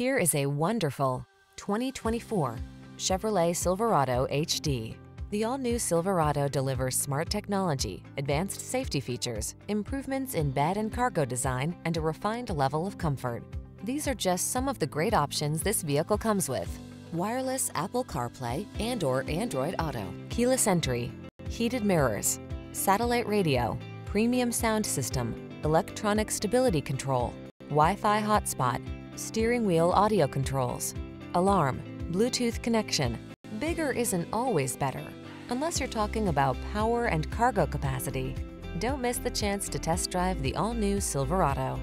Here is a wonderful 2024 Chevrolet Silverado HD. The all-new Silverado delivers smart technology, advanced safety features, improvements in bed and cargo design, and a refined level of comfort. These are just some of the great options this vehicle comes with. Wireless Apple CarPlay and or Android Auto, keyless entry, heated mirrors, satellite radio, premium sound system, electronic stability control, Wi-Fi hotspot, steering wheel audio controls, alarm, Bluetooth connection. Bigger isn't always better, unless you're talking about power and cargo capacity. Don't miss the chance to test drive the all-new Silverado.